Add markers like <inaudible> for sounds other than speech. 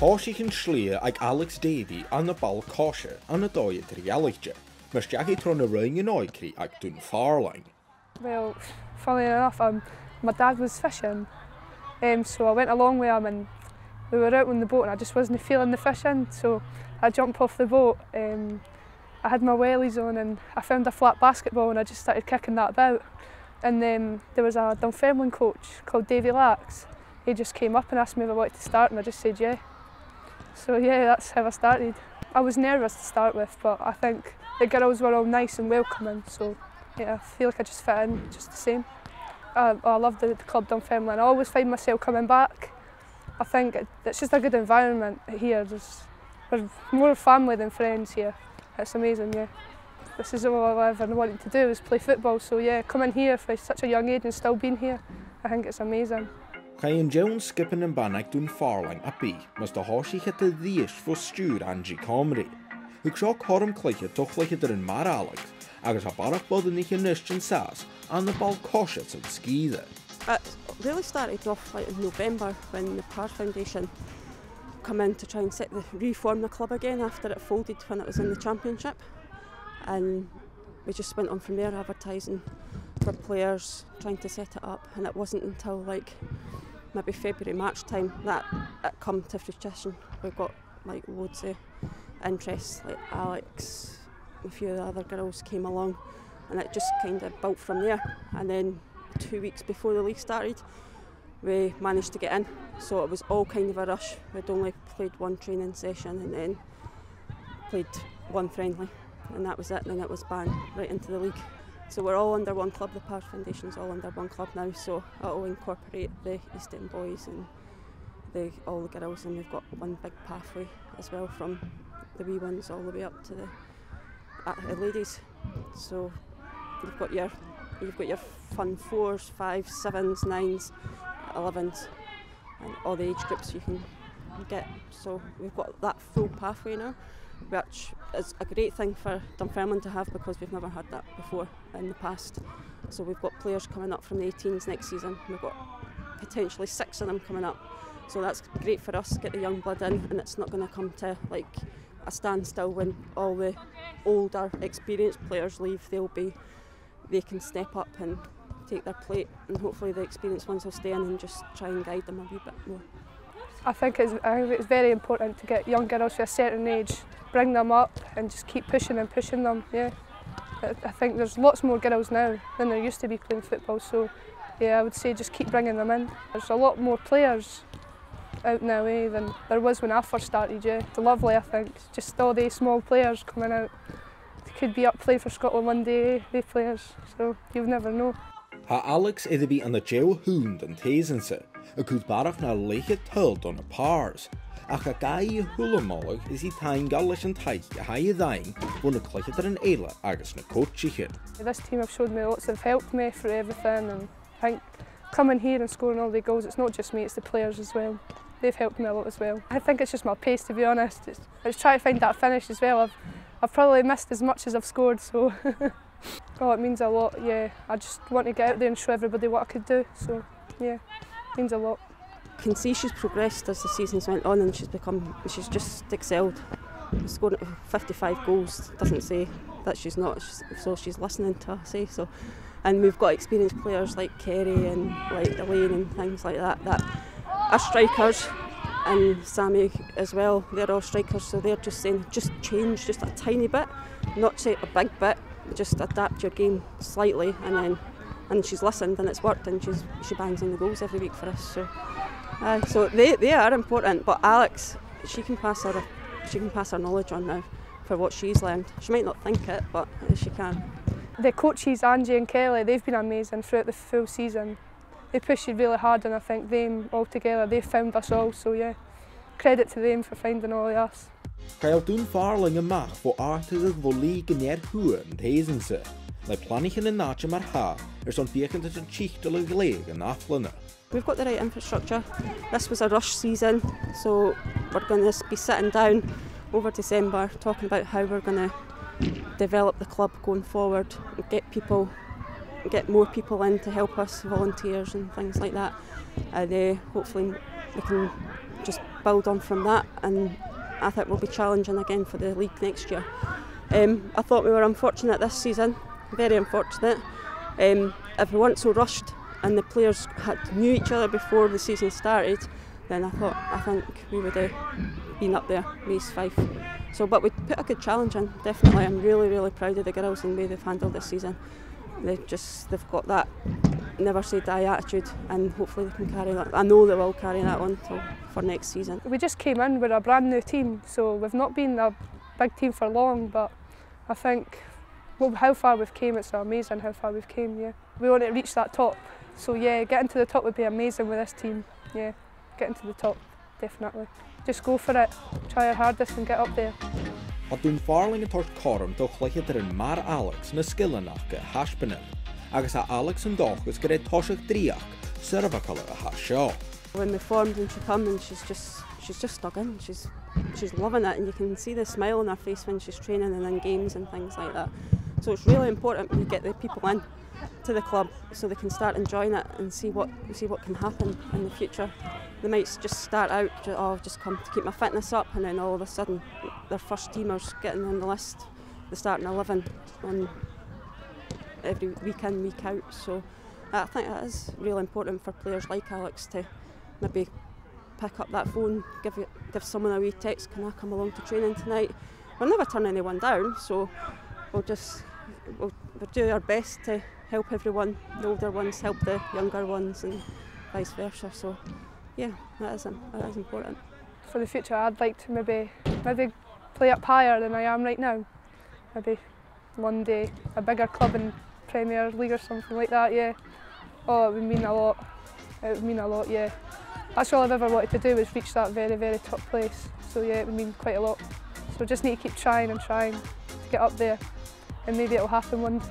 Thóisiich an slí ag Alex Davie an na ball cóise an na dóiad trialaigte, mar steachí tro na ring an áicrí ag dún farlain. Well, funny enough, um, my dad was fishing, um, so I went along with him and we were out on the boat and I just wasn't feeling the fishing, so I jumped off the boat. Um, I had my wellies on and I found a flat basketball and I just started kicking that about. And then there was a Dunfermline coach called Davy Lax. He just came up and asked me if I wanted to start and I just said yeah. So yeah, that's how I started. I was nervous to start with, but I think the girls were all nice and welcoming, so yeah, I feel like I just fit in just the same. I, I love the, the club Dunfermline. I always find myself coming back. I think it, it's just a good environment here. There's, we're more family than friends here. It's amazing, yeah. This is all I've ever wanted to do is play football. So yeah, coming here for such a young age and still being here, I think it's amazing. Cai an Jones skippen an bannaig dún farlain a bí mas do háisií het a dhíis fó stúr Angie Comrie. Ug seo chom cléiche tuchleiche ar an mar Alex agus a barach bod in ich nustin sas an na ball cóise an skíide. It really started off like in November when the Pars Foundation come in to try and set the reform the club again after it folded when it was in the championship and we just went on from there advertising for players trying to set it up and it wasn't until like maybe February March time that it come to fruition. We've got like loads of interest like Alex a few of the other girls came along and it just kind of built from there. And then two weeks before the league started we managed to get in. So it was all kind of a rush. We'd only played one training session and then played one friendly and that was it. And then it was bang right into the league so we're all under one club the Pars Foundation's all under one club now so it'll incorporate the East End boys and the, all the girls and we've got one big pathway as well from the wee ones all the way up to the uh, ladies. So you've got your you've got your fun fours, fives, sevens, nines, elevens, and all the age groups you can get. So we've got that full pathway now, which is a great thing for Dunfermline to have because we've never had that before in the past. So we've got players coming up from the 18s next season. We've got potentially six of them coming up. So that's great for us, get the young blood in, and it's not going to come to like a standstill when all the older, experienced players leave. They'll be they can step up and take their plate and hopefully the experienced ones will stay in and just try and guide them a wee bit more. I think it's, I think it's very important to get young girls to a certain age, bring them up and just keep pushing and pushing them, yeah. I think there's lots more girls now than there used to be playing football, so yeah, I would say just keep bringing them in. There's a lot more players out now eh, than there was when I first started, yeah. It's lovely, I think, just all these small players coming out. They could be up playing for Scotland one day, eh, players, so you'll never know. Ha Alex idir bhí an na deo húnd an téansa, a chud barach na léiche tuilt an na párs. Ach a gaí thulamálach is í tain gal leis an taith a ha i ddain bú na cléiche ar an éile agus na coachiche. This team have showed me lots of helped me for everything and I think coming here and scoring all the goals, it's not just me, it's the players as well. They've helped me a lot as well. I think it's just my pace to be honest. It's, I just try to find that finish as well. I've I've probably missed as much as I've scored, so <laughs> oh, it means a lot. Yeah, I just want to get out there and show everybody what I could do. So yeah, it means a lot. I can see she's progressed as the seasons went on, and she's become she's just excelled. Scoring 55 goals doesn't say that she's not, so she's listening to us say so. And we've got experienced players like Kerry and like Elaine and things like that that are strikers and Sammy as well. They're all strikers, so they're just saying just change just a tiny bit, not say a big bit, just adapt your game slightly and then and she's listened and it's worked and she's she bangs in the goals every week for us. So uh, so they, they are important, but Alex she can pass her she can pass her knowledge on now for what she's learned. She might not think it, but she can. The coaches Angie and Kelly, they've been amazing throughout the full season. They pushed really hard and I think them all together, they found us all, so yeah. Credit to them for finding all of us. Farling le mar ar son a an. We've got the right infrastructure. This was a rush season, so we're going to be sitting down over December talking about how we're going to develop the club going forward, get people get more people in to help us, volunteers and things like that. And uh, hopefully we can just build on from that, and I think we'll be challenging again for the league next year. Um, I thought we were unfortunate this season, very unfortunate. Um, if we weren't so rushed and the players had knew each other before the season started, then I thought I think we would have been up there, race five. So, but we put a good challenge in. Definitely, I'm really, really proud of the girls and the way they've handled this season. They've just they've got that never say die attitude, and hopefully they can carry that. I know they will carry that on till, for next season. We just came in, we're a brand new team, so we've not been a big team for long, but I think well, how far we've came, it's amazing how far we've came, yeah. We want to reach that top, so yeah, getting to the top would be amazing with this team, yeah, getting to the top, definitely. Just go for it, try our hardest and get up there. A dún farling atá chom do chluiche ar an mar Alex na skillanach go haspinil, agus a Alex an dochas go raibh thoiseach tríach servacal a ha seo. When the formed and she come and she's just she's just stuck in. She's she's loving it and you can see the smile on her face when she's training and in games and things like that. So it's really important you get the people in to the club so they can start enjoying it and see what see what can happen in the future. They might just start out, oh, I've just come to keep my fitness up, and then all of a sudden, their first teamers getting on the list, they're starting 11 and every week in, week out. So I think that is really important for players like Alex to maybe pick up that phone, give it, give someone a wee text, can I come along to training tonight? We'll never turn anyone down, so we'll just we'll, we'll do our best to help everyone, the older ones help the younger ones and vice versa. So yeah, that is, that is important. For the future I'd like to maybe maybe play up higher than I am right now. Maybe one day a bigger club in Premier League or something like that, yeah. Oh, it would mean a lot. It would mean a lot, yeah. That's all I've ever wanted to do is reach that very, very top place. So yeah, it would mean quite a lot. So just need to keep trying and trying to get up there and maybe it'll happen one day.